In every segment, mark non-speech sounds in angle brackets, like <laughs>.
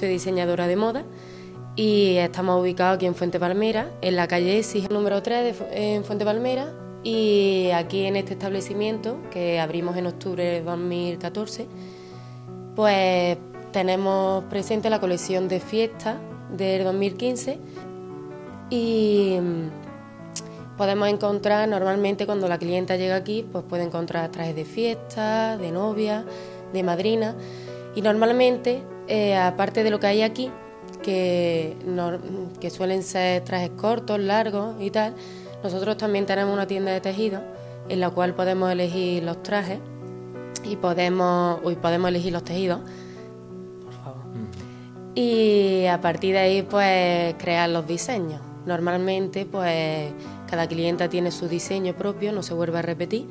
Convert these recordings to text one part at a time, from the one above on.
soy diseñadora de moda y estamos ubicados aquí en Fuente Palmera, en la calle Esis número 3 de, en Fuente Palmera. Y aquí en este establecimiento que abrimos en octubre de 2014, pues tenemos presente la colección de fiestas del 2015 y mm, podemos encontrar normalmente cuando la clienta llega aquí, pues puede encontrar trajes de fiesta, de novia, de madrina. Y normalmente, eh, aparte de lo que hay aquí, que, que suelen ser trajes cortos, largos y tal, nosotros también tenemos una tienda de tejido en la cual podemos elegir los trajes y podemos, uy, podemos elegir los tejidos. Por favor. Y a partir de ahí, pues crear los diseños. Normalmente, pues cada clienta tiene su diseño propio, no se vuelve a repetir.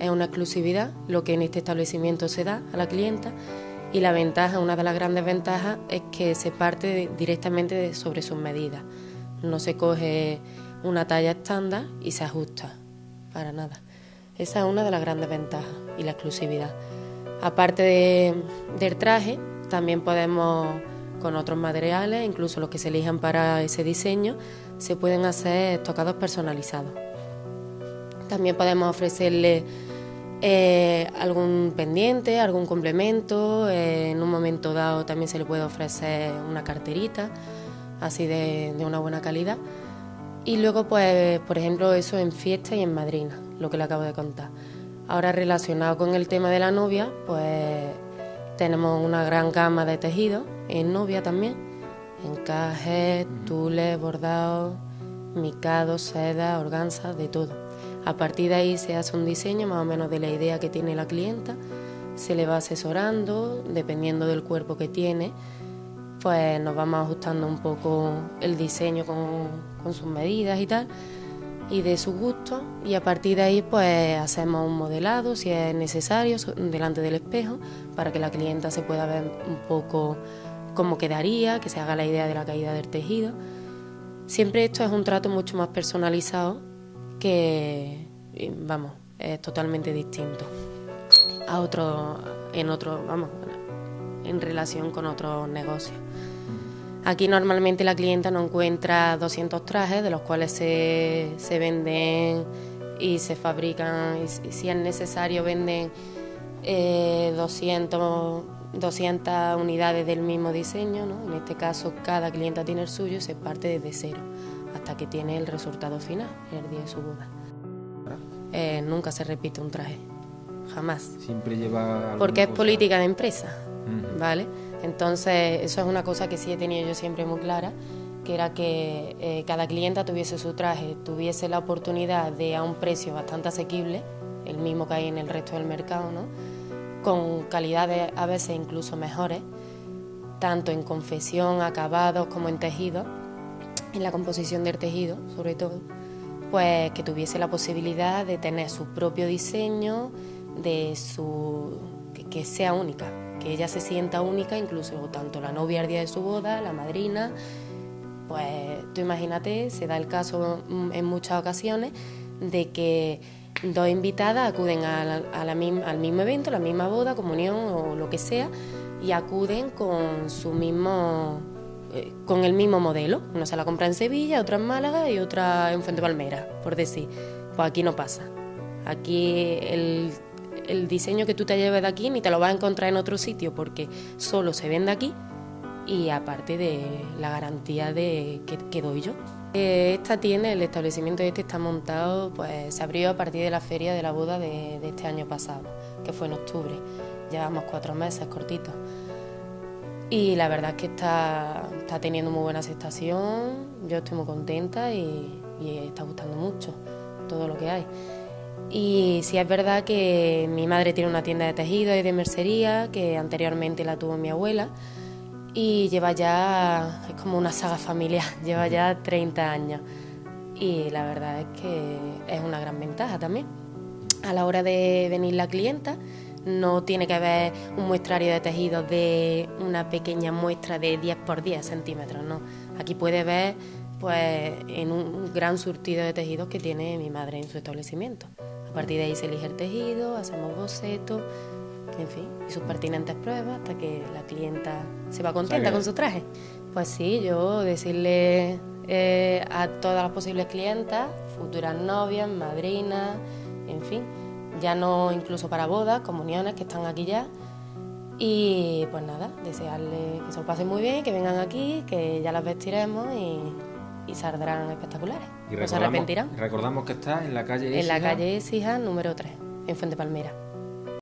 Es una exclusividad, lo que en este establecimiento se da a la clienta. Y la ventaja, una de las grandes ventajas, es que se parte directamente sobre sus medidas. No se coge una talla estándar y se ajusta, para nada. Esa es una de las grandes ventajas y la exclusividad. Aparte del traje, también podemos, con otros materiales, incluso los que se elijan para ese diseño, se pueden hacer tocados personalizados. También podemos ofrecerle eh, algún pendiente, algún complemento. Eh, en un momento dado también se le puede ofrecer una carterita, así de, de una buena calidad. Y luego, pues, por ejemplo, eso en fiesta y en madrina, lo que le acabo de contar. Ahora relacionado con el tema de la novia, pues tenemos una gran gama de tejidos, en novia también, encajes, tules, bordados, micados, seda, organza, de todo. A partir de ahí se hace un diseño más o menos de la idea que tiene la clienta, se le va asesorando dependiendo del cuerpo que tiene, pues nos vamos ajustando un poco el diseño con, sus medidas y tal, y de su gusto, y a partir de ahí pues hacemos un modelado si es necesario delante del espejo para que la clienta se pueda ver un poco cómo quedaría, que se haga la idea de la caída del tejido. Siempre esto es un trato mucho más personalizado que, vamos, es totalmente distinto a otro, en otro, vamos, en relación con otros negocios. Aquí normalmente la clienta no encuentra 200 trajes, de los cuales se, se venden y se fabrican, y si es necesario venden 200, eh, 200 unidades del mismo diseño. ¿no? En este caso cada clienta tiene el suyo y se parte desde cero hasta que tiene el resultado final, el día de su boda. Eh, nunca se repite un traje, jamás. Siempre lleva... Porque es política de empresa. ¿vale? Entonces, eso es una cosa que sí he tenido yo siempre muy clara, que era que eh, cada clienta tuviese su traje, tuviese la oportunidad de a un precio bastante asequible, el mismo que hay en el resto del mercado, ¿no? con calidades a veces incluso mejores, tanto en confección, acabados como en tejido, en la composición del tejido sobre todo, pues que tuviese la posibilidad de tener su propio diseño, de su que sea única, que ella se sienta única, incluso tanto la novia al día de su boda, la madrina, pues tú imagínate, se da el caso en muchas ocasiones de que dos invitadas acuden al mismo evento, la misma boda, comunión o lo que sea, y acuden con su mismo eh, con el mismo modelo. Una se la compra en Sevilla, otra en Málaga y otra en Fuente Palmera, por decir. Pues aquí no pasa. Aquí el diseño que tú te lleves de aquí ni te lo vas a encontrar en otro sitio porque solo se vende aquí y aparte de la garantía de que, doy yo. Eh, esta tiene, el establecimiento este está montado, pues se abrió a partir de la feria de la boda de, este año pasado, que fue en octubre. Llevamos cuatro meses cortitos. Y la verdad es que está, está teniendo muy buena aceptación, yo estoy muy contenta y, y está gustando mucho todo lo que hay. Y sí es verdad que mi madre tiene una tienda de tejido y de mercería, que anteriormente la tuvo mi abuela, y lleva ya, es como una saga familiar, <laughs> lleva ya 30 años. Y la verdad es que es una gran ventaja también. A la hora de venir la clienta, no tiene que haber un muestrario de tejidos de una pequeña muestra de 10 por 10 centímetros, no. Aquí puede ver pues en un gran surtido de tejidos que tiene mi madre en su establecimiento. A partir de ahí se elige el tejido, hacemos bocetos en fin, y sus pertinentes pruebas hasta que la clienta se va contenta con su traje. Pues sí, yo decirle eh, a todas las posibles clientas, futuras novias, madrinas, en fin, ya no incluso para bodas, comuniones que están aquí ya. Y pues nada, desearle que se lo pasen muy bien, que vengan aquí, que ya las vestiremos y, saldrán espectaculares. Y no se arrepentirán. Recordamos que está en la calle En la calle Sija número 3, en Fuente Palmera.